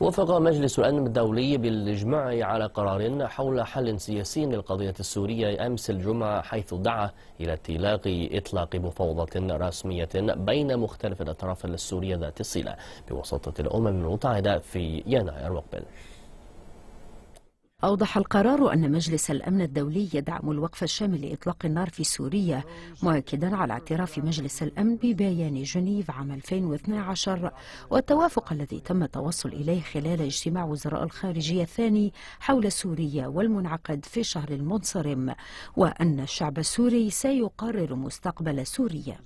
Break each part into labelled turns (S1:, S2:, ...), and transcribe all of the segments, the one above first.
S1: وافق مجلس الأمن الدولي بالإجماع على قرار حول حل سياسي للقضية السورية أمس الجمعة حيث دعا إلى انطلاق إطلاق مفاوضات رسمية بين مختلف الأطراف السورية ذات الصلة بوساطة الأمم المتحدة في يناير مقبل
S2: أوضح القرار أن مجلس الأمن الدولي يدعم الوقف الشامل لإطلاق النار في سوريا مؤكدا على اعتراف مجلس الأمن ببيان جنيف عام 2012 والتوافق الذي تم التوصل إليه خلال اجتماع وزراء الخارجية الثاني حول سوريا والمنعقد في الشهر المنصرم وأن الشعب السوري سيقرر مستقبل سوريا.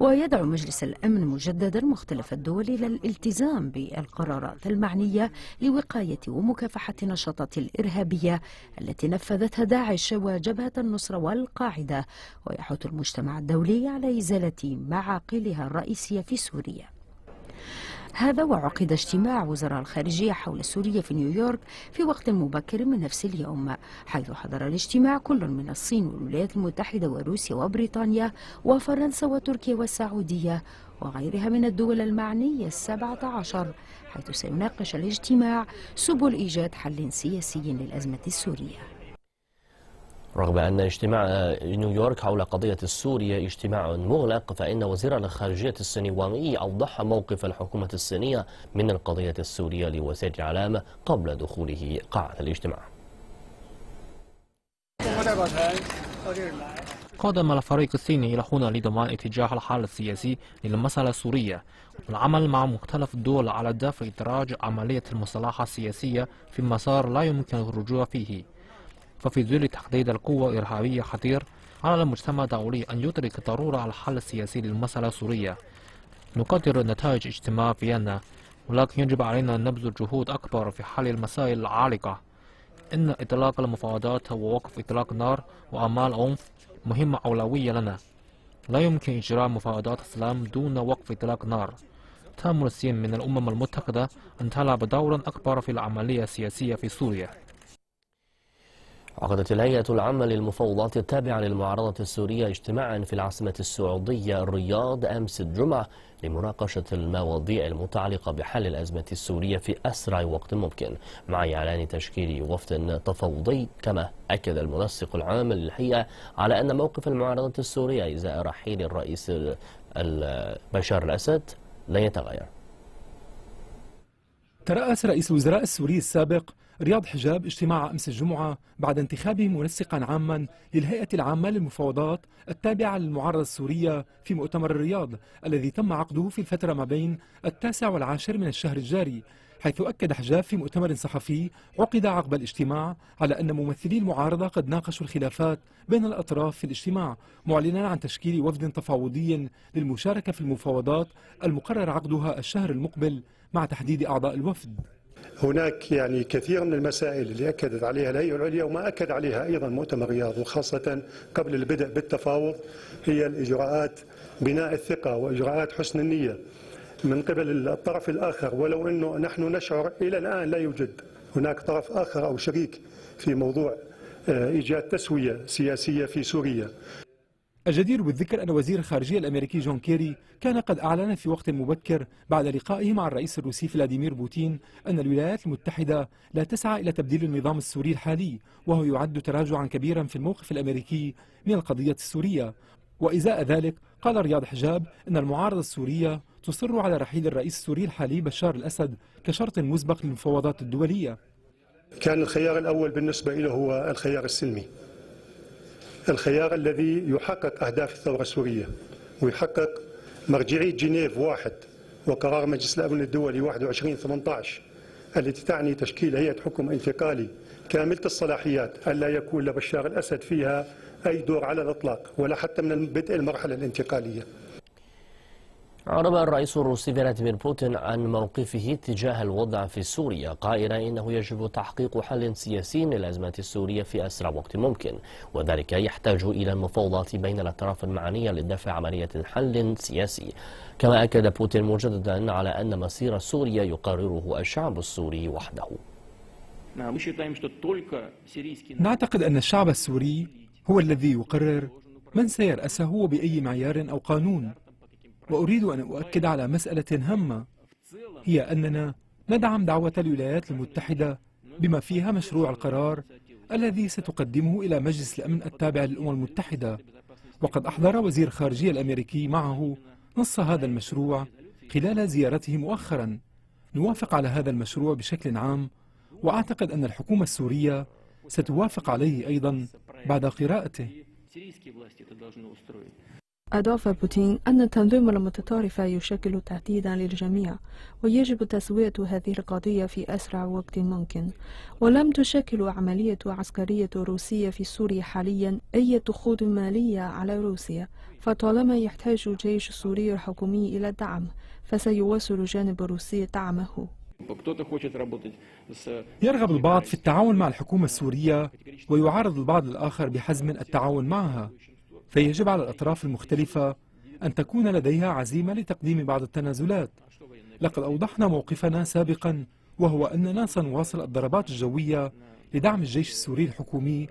S2: ويدعو مجلس الأمن مجددا مختلف الدول إلى الالتزام بالقرارات المعنية لوقاية ومكافحة نشاطات الإرهابية التي نفذتها داعش وجبهة النصرة والقاعدة ويحث المجتمع الدولي على إزالة معاقلها الرئيسية في سوريا. هذا وعقد اجتماع وزراء الخارجية حول سوريا في نيويورك في وقت مبكر من نفس اليوم حيث حضر الاجتماع كل من الصين والولايات المتحدة وروسيا وبريطانيا وفرنسا وتركيا والسعودية وغيرها من الدول المعنية السبعة عشر حيث سيناقش الاجتماع سبل إيجاد حل سياسي للأزمة السورية.
S1: رغم أن اجتماع نيويورك حول قضية السورية اجتماع مغلق فإن وزير الخارجية الصيني وانغ أوضح موقف الحكومة الصينية من القضية السورية لوزير الإعلام قبل دخوله قاعة الاجتماع.
S3: قدم الفريق الصيني إلى هنا لضمان اتجاه الحل السياسي للمسألة السورية. والعمل مع مختلف الدول على دفع إدراج عملية المصالحة السياسية في مسار لا يمكن الرجوع فيه. ففي ظل تحديد القوة الإرهابية خطير على المجتمع الدولي أن يدرك ضرورة الحل السياسي للمسألة السورية. نقدر نتائج اجتماع فيينا ولكن يجب علينا أن نبذل جهود أكبر في حل المسائل العالقة. إن إطلاق المفاوضات ووقف إطلاق النار وأعمال عنف مهمة أولوية لنا. لا يمكن إجراء مفاوضات السلام دون وقف إطلاق نار. تأمل الصين من الأمم المتحدة أن تلعب دورا أكبر في العملية السياسية في سوريا.
S1: عقدت الهيئة العامة للمفاوضات التابعة للمعارضة السورية اجتماعا في العاصمة السعودية الرياض أمس الجمعة لمناقشة المواضيع المتعلقة بحل الأزمة السورية في أسرع وقت ممكن. مع إعلان تشكيل وفد تفاوضي كما أكد المنسق العام للهيئة على أن موقف المعارضة السورية إزاء رحيل الرئيس بشار الأسد لن يتغير.
S4: ترأس رئيس الوزراء السوري السابق رياض حجاب اجتماع أمس الجمعة بعد انتخابه منسقا عاما للهيئة العامة للمفاوضات التابعة للمعارضة السورية في مؤتمر الرياض الذي تم عقده في الفترة ما بين التاسع والعاشر من الشهر الجاري حيث أكد حجاب في مؤتمر صحفي عقد عقب الاجتماع على أن ممثلي المعارضة قد ناقشوا الخلافات بين الأطراف في الاجتماع معلنا عن تشكيل وفد تفاوضي للمشاركة في المفاوضات المقرر عقدها الشهر المقبل مع تحديد أعضاء الوفد.
S5: هناك يعني كثير من المسائل اللي أكدت عليها الهيئة العليا وما أكد عليها أيضا مؤتمر الرياض وخاصة قبل البدء بالتفاوض هي الإجراءات بناء الثقة وإجراءات حسن النية من قبل الطرف الآخر. ولو أنه نحن نشعر إلى الآن لا يوجد هناك طرف آخر أو شريك في موضوع آه، إيجاد تسوية سياسية في سوريا.
S4: الجدير بالذكر أن وزير الخارجية الأمريكي جون كيري كان قد أعلن في وقت مبكر بعد لقائه مع الرئيس الروسي فلاديمير بوتين أن الولايات المتحدة لا تسعى إلى تبديل النظام السوري الحالي وهو يعد تراجعا كبيرا في الموقف الأمريكي من القضية السورية. وإزاء ذلك قال رياض حجاب أن المعارضة السورية تصر على رحيل الرئيس السوري الحالي بشار الأسد كشرط مسبق للمفاوضات الدولية.
S5: كان الخيار الأول بالنسبة له هو الخيار السلمي. الخيار الذي يحقق أهداف الثورة السورية ويحقق مرجعية جنيف واحد وقرار مجلس الأمن الدولي 21 18 التي تعني تشكيل هيئة حكم انتقالي كاملة الصلاحيات ألا يكون لبشار الأسد فيها أي دور على الإطلاق ولا حتى من بدء المرحلة الانتقالية.
S1: أعرب الرئيس الروسي فلاديمير بوتين عن موقفه تجاه الوضع في سوريا قائلا إنه يجب تحقيق حل سياسي للأزمة السورية في أسرع وقت ممكن وذلك يحتاج إلى المفاوضات بين الأطراف المعنية لدفع عملية حل سياسي. كما أكد بوتين مجددا على أن مصير سوريا يقرره الشعب السوري وحده.
S4: نعتقد أن الشعب السوري هو الذي يقرر من سيرأسه وبأي معيار أو قانون. وأريد أن أؤكد على مسألة هامة هي أننا ندعم دعوة الولايات المتحدة بما فيها مشروع القرار الذي ستقدمه إلى مجلس الأمن التابع للأمم المتحدة. وقد أحضر وزير الخارجية الأمريكي معه نص هذا المشروع خلال زيارته مؤخرا. نوافق على هذا المشروع بشكل عام وأعتقد أن الحكومة السورية ستوافق عليه أيضا بعد قراءته.
S6: أضاف بوتين أن التنظيم المتطرف يشكل تهديدا للجميع ويجب تسوية هذه القضية في أسرع وقت ممكن. ولم تشكل عملية عسكرية روسية في سوريا حاليا أي خطوة مالية على روسيا فطالما يحتاج الجيش السوري الحكومي إلى الدعم فسيواصل الجانب الروسي دعمه.
S4: يرغب البعض في التعاون مع الحكومة السورية ويعارض البعض الآخر بحزم التعاون معها. فيجب على الأطراف المختلفة أن تكون لديها عزيمة لتقديم بعض التنازلات. لقد أوضحنا موقفنا سابقا وهو أننا سنواصل الضربات الجوية لدعم الجيش السوري الحكومي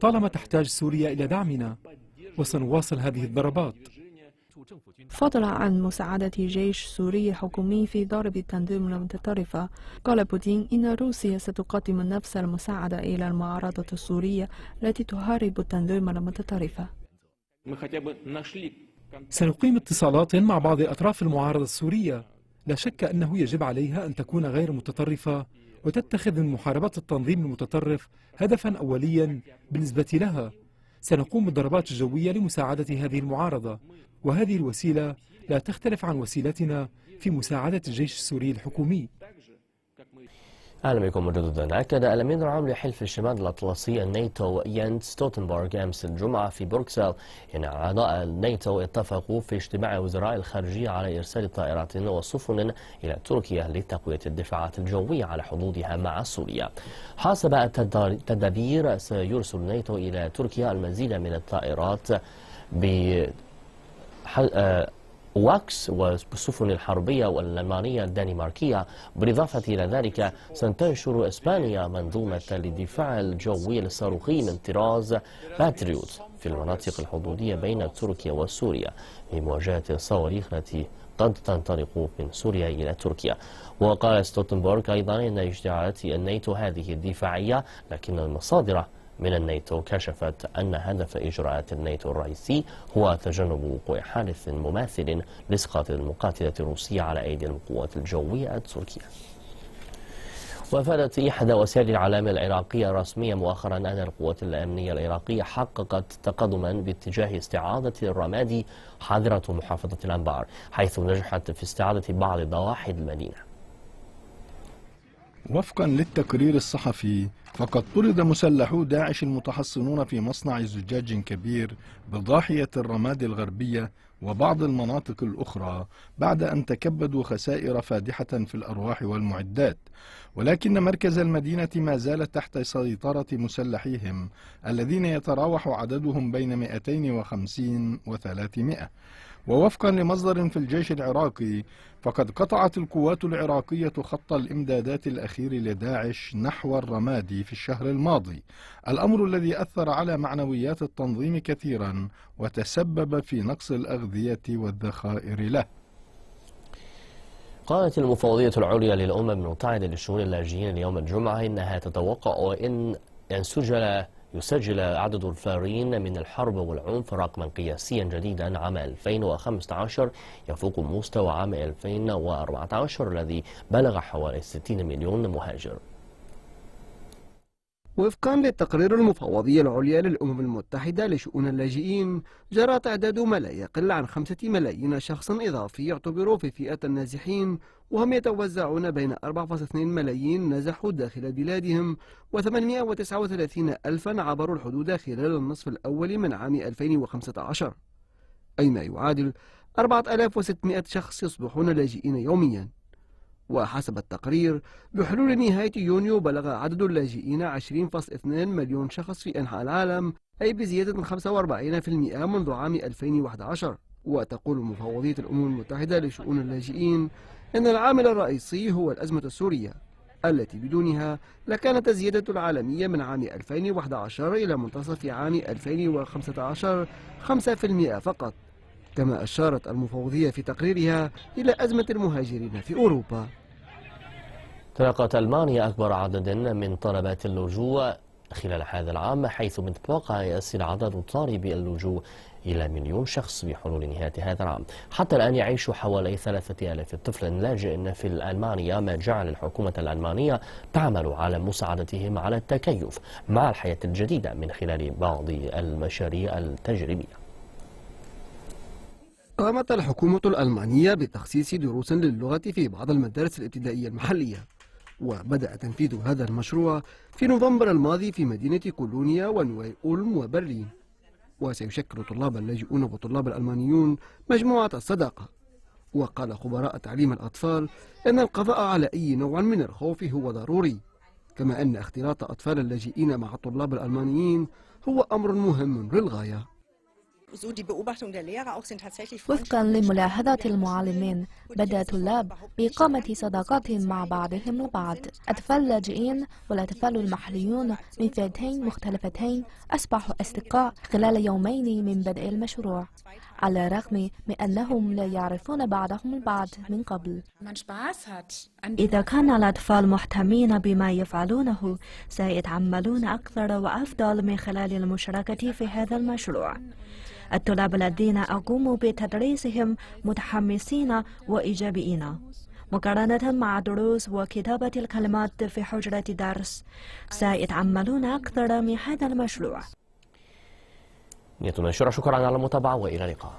S4: طالما تحتاج سوريا إلى دعمنا وسنواصل هذه الضربات.
S6: فضلا عن مساعدة جيش سوري حكومي في ضرب التنظيم المتطرفة قال بوتين إن روسيا ستقدم نفس المساعدة إلى المعارضة السورية التي تحارب التنظيم المتطرفة
S4: سنقيم اتصالات مع بعض أطراف المعارضة السورية. لا شك أنه يجب عليها أن تكون غير متطرفة وتتخذ من محاربة التنظيم المتطرف هدفا أوليا بالنسبة لها. سنقوم بالضربات الجوية لمساعدة هذه المعارضة. وهذه الوسيلة لا تختلف عن وسيلتنا في مساعدة الجيش السوري الحكومي.
S1: أهلا بكم مجددا أكد الأمين العام لحلف الشمال الأطلسي الناتو يانس ستولتنبرغ أمس الجمعة في بروكسل أن أعضاء الناتو اتفقوا في اجتماع وزراء الخارجية على إرسال طائرات وسفن إلى تركيا لتقوية الدفاعات الجوية على حدودها مع سوريا. حسب التدابير سيرسل الناتو إلى تركيا المزيد من الطائرات أواكس والسفن الحربية والألمانية الدنماركية بالإضافة إلى ذلك ستنشر إسبانيا منظومة للدفاع الجوي الصاروخي من طراز باتريوت في المناطق الحدودية بين تركيا وسوريا لمواجهة الصواريخ التي قد تنطلق من سوريا إلى تركيا. وقال ستوتنبورغ أيضا أن اشتعالات الناتو هذه الدفاعية لكن المصادر من الناتو كشفت أن هدف إجراءات الناتو الرئيسي هو تجنب وقوع حادث مماثل لإسقاط المقاتلة الروسية على أيدي القوات الجوية التركية. وأفادت إحدى وسائل الإعلام العراقية الرسمية مؤخرا أن القوات الأمنية العراقية حققت تقدما باتجاه استعادة الرمادي حاضرة محافظة الأنبار حيث نجحت في استعادة بعض ضواحي المدينة.
S7: وفقا للتقرير الصحفي فقد طرد مسلحو داعش المتحصنون في مصنع زجاج كبير بضاحية الرماد الغربية وبعض المناطق الأخرى بعد أن تكبدوا خسائر فادحة في الأرواح والمعدات. ولكن مركز المدينة ما زال تحت سيطرة مسلحيهم الذين يتراوح عددهم بين 250 و 300 ووفقا لمصدر في الجيش العراقي فقد قطعت القوات العراقية خط الإمدادات الأخير لداعش نحو الرمادي في الشهر الماضي. الأمر الذي أثر على معنويات التنظيم كثيرا وتسبب في نقص الأغذية والذخائر له.
S1: قالت المفوضية العليا للأمم المتحدة للشؤون اللاجئين اليوم الجمعة إنها تتوقع إن ينسجل يسجل عدد الفارين من الحرب والعنف رقما قياسيا جديدا عام 2015 يفوق مستوى عام 2014 الذي بلغ حوالي 60 مليون مهاجر.
S8: وفقا للتقرير المفوضية العليا للأمم المتحدة لشؤون اللاجئين جرى تعداد ما لا يقل عن خمسة ملايين شخص إضافي يعتبروا في فئة النازحين وهم يتوزعون بين 4.2 ملايين نزحوا داخل بلادهم و839 ألفا عبروا الحدود خلال النصف الأول من عام 2015 أي ما يعادل 4600 شخص يصبحون لاجئين يومياً. وحسب التقرير بحلول نهاية يونيو بلغ عدد اللاجئين 20.2 مليون شخص في أنحاء العالم أي بزيادة 45% منذ عام 2011 وتقول مفوضية الأمم المتحدة لشؤون اللاجئين أن العامل الرئيسي هو الأزمة السورية التي بدونها لكانت الزيادة العالمية من عام 2011 إلى منتصف عام 2015 5% فقط. كما أشارت المفوضية في تقريرها إلى أزمة المهاجرين في أوروبا.
S1: تلقت ألمانيا أكبر عدد من طلبات اللجوء خلال هذا العام حيث من المتوقع يصل عدد طالبي اللجوء إلى مليون شخص بحلول نهاية هذا العام. حتى الآن يعيش حوالي ثلاثة ألاف طفل لاجئ في ألمانيا ما جعل الحكومة الألمانية تعمل على مساعدتهم على التكيف مع الحياة الجديدة من خلال بعض المشاريع التجريبية.
S8: قامت الحكومة الألمانية بتخصيص دروس للغة في بعض المدارس الابتدائية المحلية. وبدأ تنفيذ هذا المشروع في نوفمبر الماضي في مدينة كولونيا ونوي أولم وبرلين. وسيشكل طلاب اللاجئون وطلاب الألمانيون مجموعة الصداقة. وقال خبراء تعليم الأطفال أن القضاء على أي نوع من الخوف هو ضروري. كما أن اختلاط أطفال اللاجئين مع الطلاب الألمانيين هو أمر مهم للغاية.
S9: وفقا لملاحظة المعلمين بدأ الطلاب بإقامة صداقات مع بعضهم البعض أطفال اللاجئين والأطفال المحليون من فئتين مختلفتين أصبحوا أصدقاء خلال يومين من بدء المشروع على الرغم من أنهم لا يعرفون بعضهم البعض من قبل إذا كان الأطفال مهتمين بما يفعلونه سيتعملون أكثر وأفضل من خلال المشاركة في هذا المشروع الطلاب الذين أقوموا بتدريسهم متحمسين وإيجابيين. مقارنة مع دروس وكتابة الكلمات في حجرة درس سيتعملون أكثر من هذا المشروع.
S1: نية شكرا على المتابعة وإلى اللقاء.